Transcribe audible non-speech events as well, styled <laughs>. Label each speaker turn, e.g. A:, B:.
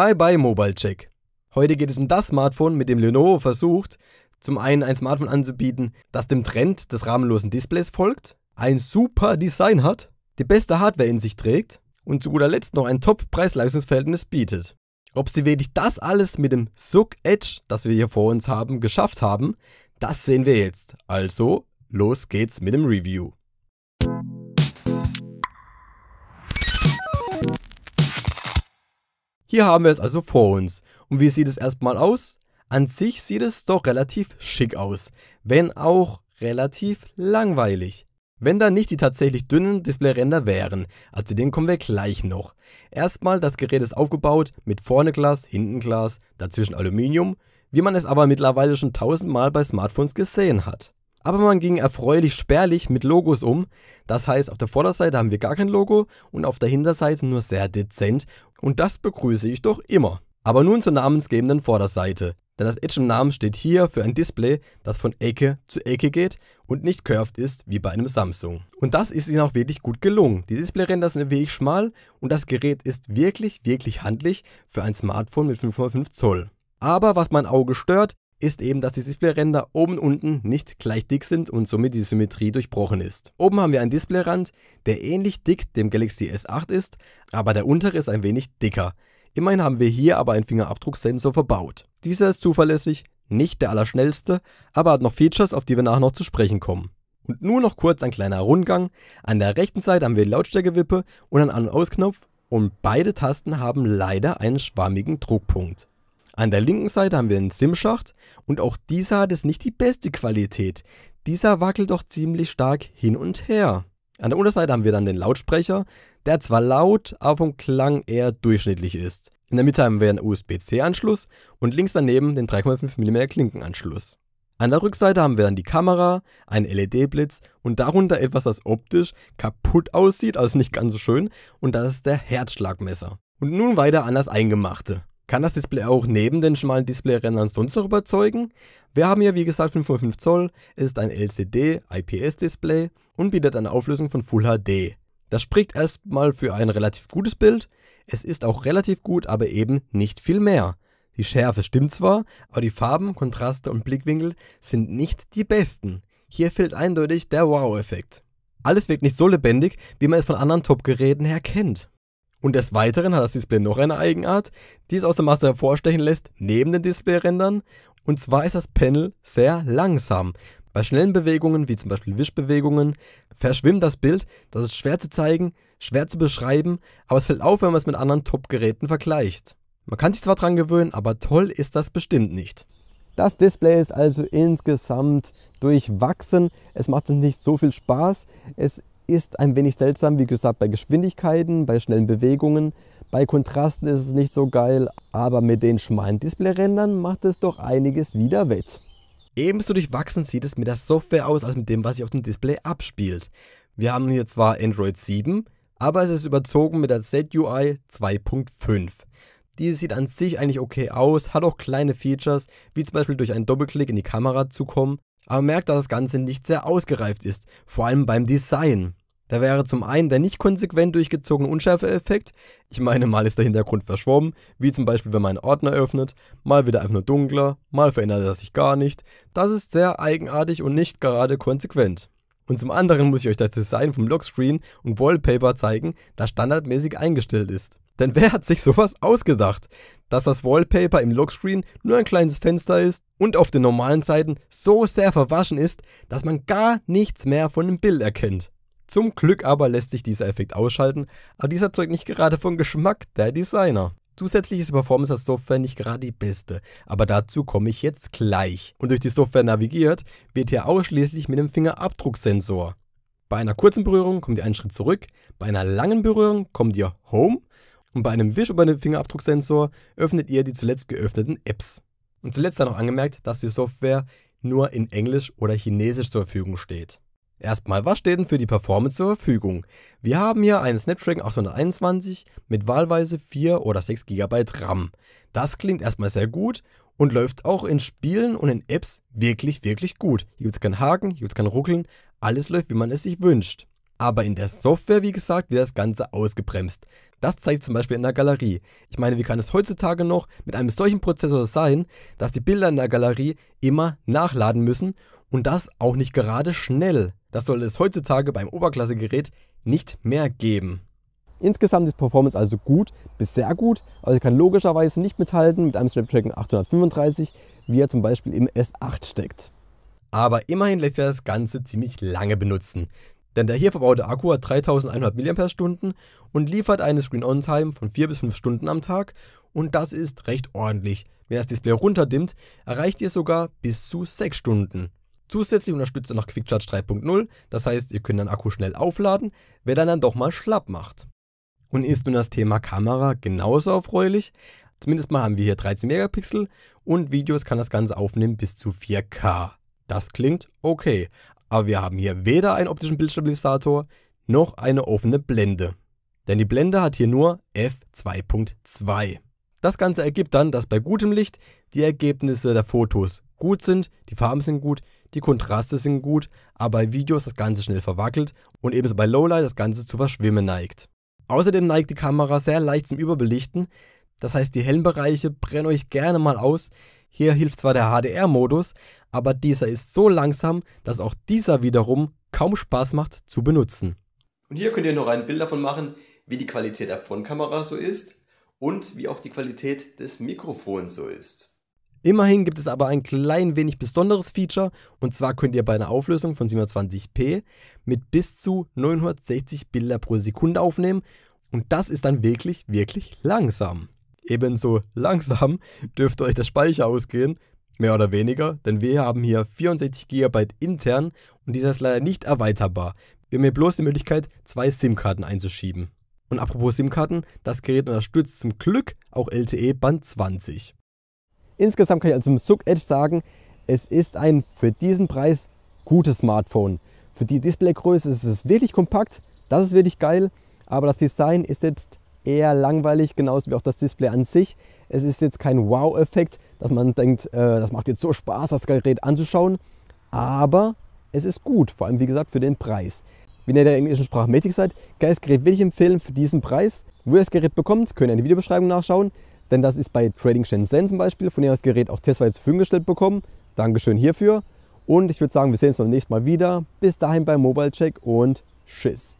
A: Hi bei Mobile Check. Heute geht es um das Smartphone, mit dem Lenovo versucht, zum einen ein Smartphone anzubieten, das dem Trend des rahmenlosen Displays folgt, ein super Design hat, die beste Hardware in sich trägt und zu guter Letzt noch ein Top-Preis-Leistungsverhältnis bietet. Ob sie wirklich das alles mit dem SUG Edge, das wir hier vor uns haben, geschafft haben, das sehen wir jetzt. Also, los geht's mit dem Review. Hier haben wir es also vor uns. Und wie sieht es erstmal aus? An sich sieht es doch relativ schick aus, wenn auch relativ langweilig. Wenn da nicht die tatsächlich dünnen Displayränder wären, also zu denen kommen wir gleich noch. Erstmal, das Gerät ist aufgebaut mit vorne Glas, hinten Glas, dazwischen Aluminium, wie man es aber mittlerweile schon tausendmal bei Smartphones gesehen hat. Aber man ging erfreulich spärlich mit Logos um. Das heißt, auf der Vorderseite haben wir gar kein Logo und auf der Hinterseite nur sehr dezent. Und das begrüße ich doch immer. Aber nun zur namensgebenden Vorderseite. Denn das Edge im Namen steht hier für ein Display, das von Ecke zu Ecke geht und nicht curved ist wie bei einem Samsung. Und das ist ihnen auch wirklich gut gelungen. Die Displayränder sind wirklich schmal und das Gerät ist wirklich, wirklich handlich für ein Smartphone mit 5,5 Zoll. Aber was mein Auge stört, ist eben, dass die Displayränder oben und unten nicht gleich dick sind und somit die Symmetrie durchbrochen ist. Oben haben wir einen Displayrand, der ähnlich dick dem Galaxy S8 ist, aber der untere ist ein wenig dicker. Immerhin haben wir hier aber einen Fingerabdrucksensor verbaut. Dieser ist zuverlässig, nicht der allerschnellste, aber hat noch Features, auf die wir nachher noch zu sprechen kommen. Und nur noch kurz ein kleiner Rundgang. An der rechten Seite haben wir Lautstärkewippe und einen An- und Ausknopf und beide Tasten haben leider einen schwammigen Druckpunkt. An der linken Seite haben wir einen SIM-Schacht und auch dieser hat es nicht die beste Qualität. Dieser wackelt doch ziemlich stark hin und her. An der Unterseite haben wir dann den Lautsprecher, der zwar laut, aber vom Klang eher durchschnittlich ist. In der Mitte haben wir einen USB-C-Anschluss und links daneben den 3,5 mm Klinkenanschluss. An der Rückseite haben wir dann die Kamera, einen LED-Blitz und darunter etwas, das optisch kaputt aussieht, also nicht ganz so schön, und das ist der Herzschlagmesser. Und nun weiter an das Eingemachte. Kann das Display auch neben den schmalen Displayrändern sonst noch überzeugen? Wir haben hier wie gesagt 5,5 Zoll, es ist ein LCD IPS-Display und bietet eine Auflösung von Full HD. Das spricht erstmal für ein relativ gutes Bild, es ist auch relativ gut, aber eben nicht viel mehr. Die Schärfe stimmt zwar, aber die Farben, Kontraste und Blickwinkel sind nicht die besten. Hier fehlt eindeutig der Wow-Effekt. Alles wirkt nicht so lebendig, wie man es von anderen Top-Geräten her kennt. Und des Weiteren hat das Display noch eine Eigenart, die es aus der Masse hervorstechen lässt, neben den Displayrändern. Und zwar ist das Panel sehr langsam. Bei schnellen Bewegungen, wie zum Beispiel Wischbewegungen, verschwimmt das Bild. Das ist schwer zu zeigen, schwer zu beschreiben, aber es fällt auf, wenn man es mit anderen Top-Geräten vergleicht. Man kann sich zwar dran gewöhnen, aber toll ist das bestimmt nicht. Das Display ist also insgesamt durchwachsen. Es macht nicht so viel Spaß. Es ist ein wenig seltsam, wie gesagt, bei Geschwindigkeiten, bei schnellen Bewegungen. Bei Kontrasten ist es nicht so geil, aber mit den schmalen Displayrändern macht es doch einiges wieder wett. Ebenso durchwachsen sieht es mit der Software aus, als mit dem, was sich auf dem Display abspielt. Wir haben hier zwar Android 7, aber es ist überzogen mit der ZUI 2.5. Diese sieht an sich eigentlich okay aus, hat auch kleine Features, wie zum Beispiel durch einen Doppelklick in die Kamera zu kommen, aber merkt, dass das Ganze nicht sehr ausgereift ist, vor allem beim Design. Da wäre zum einen der nicht konsequent durchgezogene Unschärfe-Effekt. Ich meine, mal ist der Hintergrund verschwommen, wie zum Beispiel, wenn man einen Ordner öffnet, mal wird er einfach nur dunkler, mal verändert er sich gar nicht. Das ist sehr eigenartig und nicht gerade konsequent. Und zum anderen muss ich euch das Design vom Lockscreen und Wallpaper zeigen, das standardmäßig eingestellt ist. Denn wer hat sich sowas ausgedacht? Dass das Wallpaper im Lockscreen nur ein kleines Fenster ist und auf den normalen Seiten so sehr verwaschen ist, dass man gar nichts mehr von dem Bild erkennt. Zum Glück aber lässt sich dieser Effekt ausschalten, aber dieser zeugt nicht gerade vom Geschmack der Designer. Zusätzlich ist die Performance der Software nicht gerade die beste, aber dazu komme ich jetzt gleich. Und durch die Software navigiert wird hier ausschließlich mit dem Fingerabdrucksensor. Bei einer kurzen Berührung kommt ihr einen Schritt zurück, bei einer langen Berührung kommt ihr Home und bei einem Wisch über den Fingerabdrucksensor öffnet ihr die zuletzt geöffneten Apps. Und zuletzt sei noch angemerkt, dass die Software nur in Englisch oder Chinesisch zur Verfügung steht. Erstmal, was steht denn für die Performance zur Verfügung? Wir haben hier einen Snapdragon 821 mit wahlweise 4 oder 6 GB RAM. Das klingt erstmal sehr gut und läuft auch in Spielen und in Apps wirklich, wirklich gut. Hier gibt es keinen Haken, hier gibt es kein Ruckeln, alles läuft, wie man es sich wünscht. Aber in der Software, wie gesagt, wird das Ganze ausgebremst. Das zeigt zum Beispiel in der Galerie. Ich meine, wie kann es heutzutage noch mit einem solchen Prozessor sein, dass die Bilder in der Galerie immer nachladen müssen und das auch nicht gerade schnell. Das soll es heutzutage beim Oberklassegerät nicht mehr geben.
B: Insgesamt ist Performance also gut bis sehr gut, also ich kann logischerweise nicht mithalten mit einem Snapdragon 835, wie er zum Beispiel im S8 steckt.
A: Aber immerhin lässt er das Ganze ziemlich lange benutzen, denn der hier verbaute Akku hat 3100 mAh und liefert eine Screen-On-Time von 4 bis 5 Stunden am Tag und das ist recht ordentlich. Wenn das Display runterdimmt, erreicht ihr sogar bis zu 6 Stunden. Zusätzlich unterstützt er noch Quick Charge 3.0, das heißt, ihr könnt den Akku schnell aufladen, wer dann, dann doch mal schlapp macht. Und ist nun das Thema Kamera genauso erfreulich? Zumindest mal haben wir hier 13 Megapixel und Videos kann das Ganze aufnehmen bis zu 4K. Das klingt okay, aber wir haben hier weder einen optischen Bildstabilisator noch eine offene Blende. Denn die Blende hat hier nur f2.2. Das Ganze ergibt dann, dass bei gutem Licht die Ergebnisse der Fotos gut sind, die Farben sind gut, die Kontraste sind gut, aber bei Videos das Ganze schnell verwackelt und ebenso bei Lowlight das Ganze zu verschwimmen neigt. Außerdem neigt die Kamera sehr leicht zum Überbelichten, das heißt die hellen Bereiche brennen euch gerne mal aus. Hier hilft zwar der HDR-Modus, aber dieser ist so langsam, dass auch dieser wiederum kaum Spaß macht zu benutzen.
C: Und hier könnt ihr noch ein Bild davon machen, wie die Qualität der Frontkamera so ist und wie auch die Qualität des Mikrofons so ist.
A: Immerhin gibt es aber ein klein wenig besonderes Feature und zwar könnt ihr bei einer Auflösung von 720p mit bis zu 960 Bilder pro Sekunde aufnehmen und das ist dann wirklich, wirklich langsam. Ebenso langsam <laughs> dürfte euch der Speicher ausgehen, mehr oder weniger, denn wir haben hier 64 GB intern und dieser ist leider nicht erweiterbar. Wir haben hier bloß die Möglichkeit, zwei SIM-Karten einzuschieben. Und apropos SIM-Karten, das Gerät unterstützt zum Glück auch LTE Band 20.
B: Insgesamt kann ich also zum Suk Edge sagen, es ist ein für diesen Preis gutes Smartphone. Für die Displaygröße ist es wirklich kompakt, das ist wirklich geil, aber das Design ist jetzt eher langweilig, genauso wie auch das Display an sich. Es ist jetzt kein Wow-Effekt, dass man denkt, äh, das macht jetzt so Spaß, das Gerät anzuschauen, aber es ist gut, vor allem wie gesagt für den Preis. Wenn ihr der englischen Sprache mächtig seid, kann ich das Gerät wirklich empfehlen für diesen Preis. Wo ihr das Gerät bekommt, könnt ihr in der Videobeschreibung nachschauen. Denn das ist bei Trading Shenzhen zum Beispiel, von dem das Gerät auch testweise zur Verfügung gestellt bekommen. Dankeschön hierfür. Und ich würde sagen, wir sehen uns beim nächsten Mal wieder. Bis dahin beim Mobile Check und Tschüss.